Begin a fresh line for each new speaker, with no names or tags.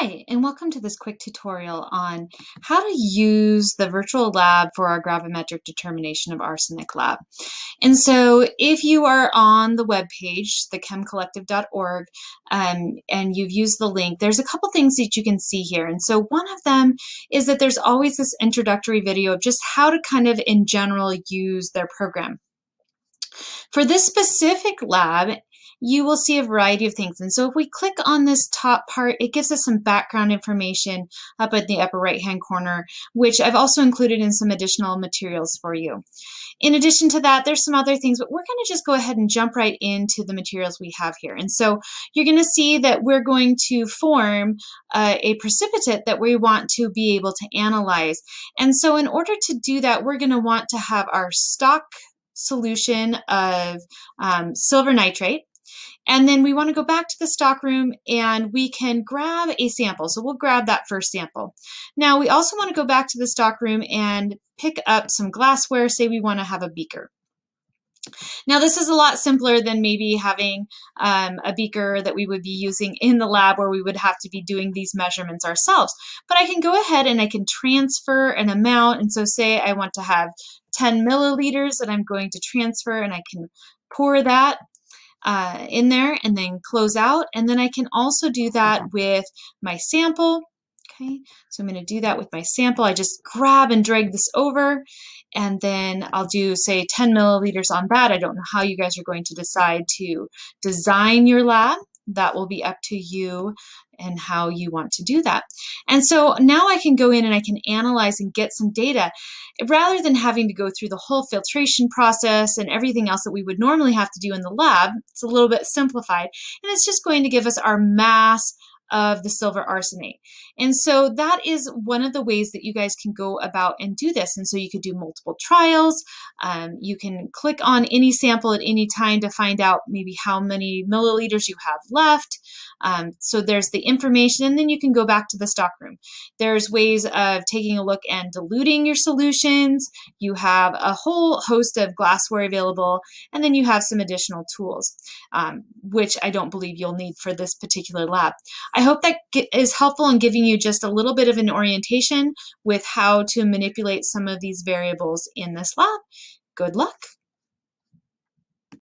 Hi, and welcome to this quick tutorial on how to use the virtual lab for our gravimetric determination of arsenic lab. And so if you are on the web page, thechemcollective.org, um, and you've used the link, there's a couple things that you can see here. And so one of them is that there's always this introductory video of just how to kind of in general use their program. For this specific lab, you will see a variety of things. And so if we click on this top part, it gives us some background information up at the upper right hand corner, which I've also included in some additional materials for you. In addition to that, there's some other things, but we're going to just go ahead and jump right into the materials we have here. And so you're going to see that we're going to form uh, a precipitate that we want to be able to analyze. And so in order to do that, we're going to want to have our stock solution of um, silver nitrate. And then we want to go back to the stockroom and we can grab a sample. So we'll grab that first sample. Now we also want to go back to the stockroom and pick up some glassware. Say we want to have a beaker. Now this is a lot simpler than maybe having um, a beaker that we would be using in the lab where we would have to be doing these measurements ourselves. But I can go ahead and I can transfer an amount. And so say I want to have 10 milliliters that I'm going to transfer and I can pour that uh, in there and then close out. And then I can also do that with my sample. Okay, so I'm going to do that with my sample. I just grab and drag this over and then I'll do say 10 milliliters on that. I don't know how you guys are going to decide to design your lab. That will be up to you and how you want to do that. And so now I can go in and I can analyze and get some data rather than having to go through the whole filtration process and everything else that we would normally have to do in the lab. It's a little bit simplified and it's just going to give us our mass of the silver arsenate. And so that is one of the ways that you guys can go about and do this. And so you could do multiple trials. Um, you can click on any sample at any time to find out maybe how many milliliters you have left. Um, so there's the information, and then you can go back to the stockroom. There's ways of taking a look and diluting your solutions. You have a whole host of glassware available, and then you have some additional tools, um, which I don't believe you'll need for this particular lab. I hope that is helpful in giving you just a little bit of an orientation with how to manipulate some of these variables in this lab. Good luck.